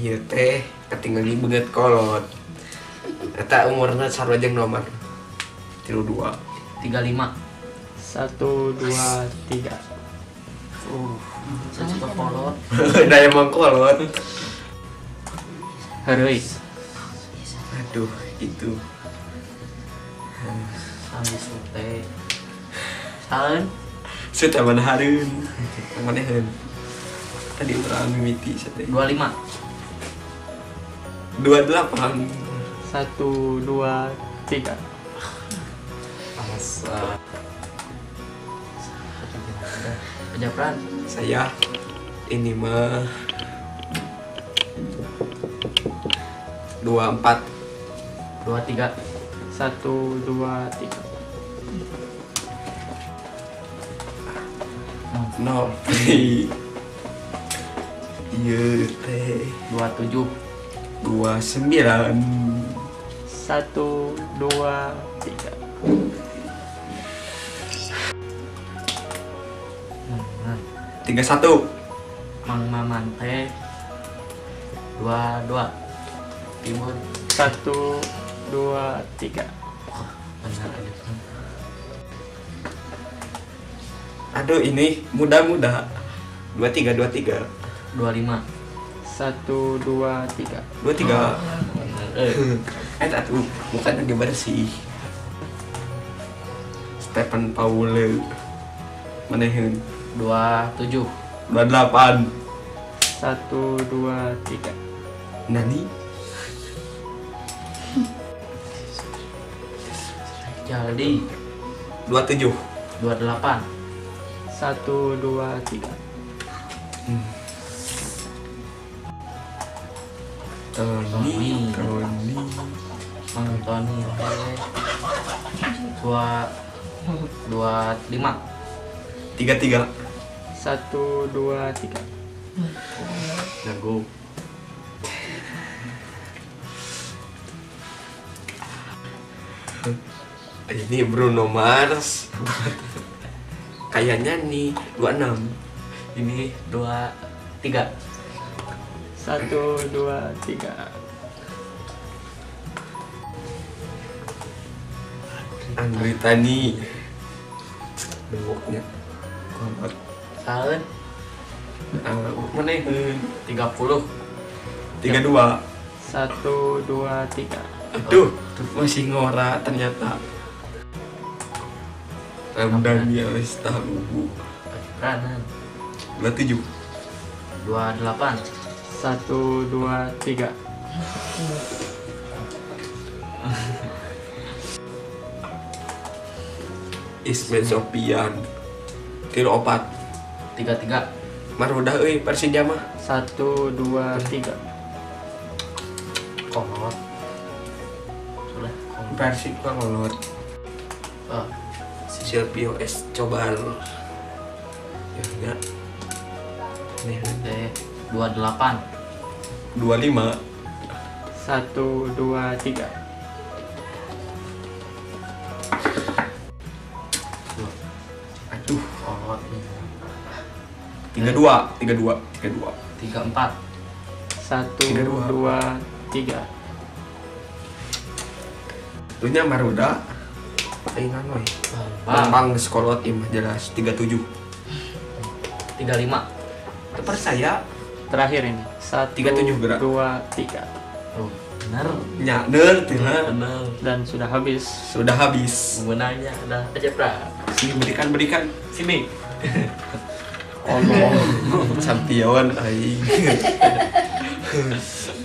iya teh ketinggalan di banget kolot. Eta umurnya sarwajeng nomor tilu dua. Tiga lima. Satu dua tiga. Saya suka kolot. Daya emang kolot. Harui Aduh itu. Habis teh tahun Sudah mana harun Mana harun Tadi orang mimiti sate dua lima Dua delapan. Satu dua tiga. Masa? Penjapran Saya Ini mah Dua empat. Dua tiga. Satu dua tiga. Nol. Iya teh. Dua tujuh Dua sembilan. Satu dua tiga. Tiga satu. Mang maman teh dua dua. Timun. Satu dua tiga. Benar aja Aduh ini muda-muda Dua tiga dua tiga. Dua lima satu dua tiga. Dua tiga. Eh Eh satu Bukan lagi bersih Stephen Paule. Manehin dua tujuh. Dua delapan. Satu dua tiga. Nani? Jadi. Dua tujuh. Dua delapan. Satu dua tiga Tony Tony mang Tony dua dua lima Tiga tiga satu dua tiga jago Ini Bruno Mars Kayaknya nih 26 ini dua tiga satu dua tiga. Andri Tani. Bengoknya Kuamat tahun Manehin tiga puluh. Tiga dua. Satu dua tiga. Aduh, masih ngora ternyata. Ramdhani Alistahubu. kanan. Dua tujuh. dua delapan satu dua tiga. Ismet Sofian Tiro opat. Tiga tiga. Marudah ui Persija mah. Satu dua tiga. Kolot sudah Persib kolot ah. si Silvio S. Lu ya enggak. Nih, nih. 28 25 satu dua tiga. Aduh oh, tiga dua tiga dua tiga dua. Tiga empat. Satu dua. tiga. Tentunya nya maruda ingat loh Bambang sekolah tim jelas tiga tujuh. Tiga lima. Percaya terakhir ini satu Tiga tujuh gerak. dua tiga oh benar nyader tina. benar dan sudah habis Sudah habis. gunanya ada aja pra Sini berikan berikan. sini Allah Champion aing.